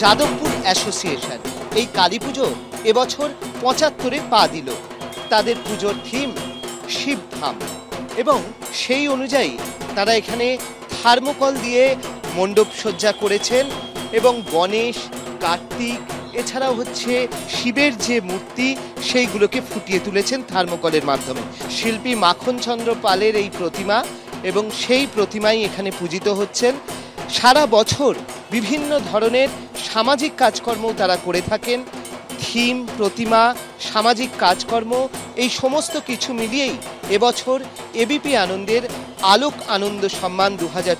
Jadavpur association. এই কালী পুজো এবছর পঁচাত্তরে পা দিল। তাদের পুজোর থিম শিবধাম। এবং সেই অনুযায়ী তারা এখানে থার্মোকল দিয়ে মণ্ডপ সজ্জা করেছেন এবং গণেশ, কার্তিক, এছাড়াও হচ্ছে শিবের যে মূর্তি, সেইগুলোকে ফুটিয়ে তুলেছেন থার্মোকলের মাধ্যমে। শিল্পী মাখনচন্দ্র পালের এই প্রতিমা এবং সেই প্রতিমাই এখানে পূজিত হচ্ছেন। সারা বছর বিভিন্ন ধরনের সামাজিক কাজকর্ম তারা করে থাকেন। থিম, প্রতিমা, সামাজিক কাজকর্ম, এই সমস্ত কিছু মিলিয়েই এবছর এবিপি আনন্দের আলোক আনন্দ সম্মান দু হাজার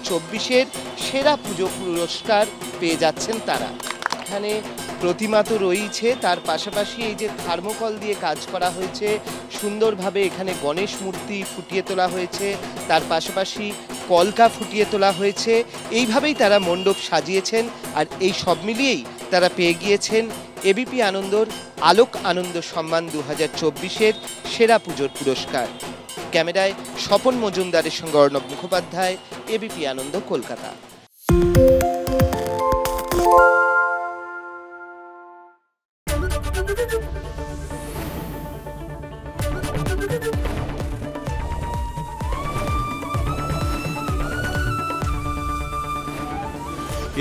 সেরা পুজো পুরস্কার পেয়ে যাচ্ছেন তারা। এখানে প্রতিমা তো রয়েছে তার পাশাপাশি এই যে থার্মোকল দিয়ে কাজ করা হয়েছে, সুন্দরভাবে এখানে গণেশ মূর্তি ফুটিয়ে তোলা হয়েছে, তার পাশাপাশি কলকা ফুটিয়ে তোলা হয়েছে। এইভাবেই তারা মণ্ডপ সাজিয়েছেন আর এই সব মিলিয়েই তারা পেয়ে গিয়েছেন এবিপি আনন্দর আলোক আনন্দ সম্মান দু হাজার চব্বিশের সেরা পুজোর পুরস্কার। ক্যামেরায় স্বপন মজুমদারের সঙ্গে অর্ণব মুখোপাধ্যায়, এবিপি আনন্দ কলকাতা।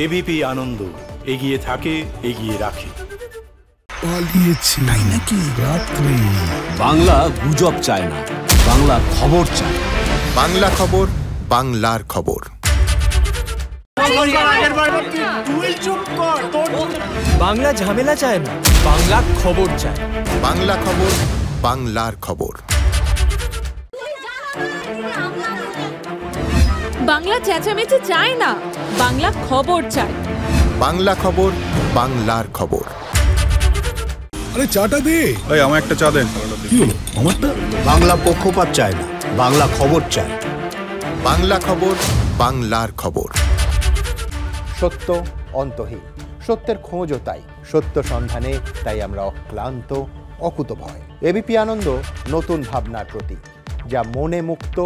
এবিপি আনন্দ এগিয়ে থাকে এগিয়ে রাখে। পালিয়েছে তাই নাকি রাত্রে? বাংলা গুজব চায় না বাংলা খবর চায় বাংলা খবর বাংলার খবর। বাংলা ঝামেলা চায় না বাংলা খবর চায়। বাংলা খবর বাংলার খবর। বাংলা চেঁচামেচি চায় না বাংলা খবর চায় বাংলা খবর বাংলার খবর। আরে চাটা দে। এই আমার একটা চা দেন। কি হলো? আমারটা? বাংলা পক্ষপাত চায় না বাংলা খবর চায় বাংলা খবর বাংলার খবর। সত্য অন্তহীন সত্যের খোঁজও তাই। সত্য সন্ধানে তাই আমরা অক্লান্ত অকুতভয়। এবিপি আনন্দ নতুন ভাবনার প্রতীক যা মনে মুক্ত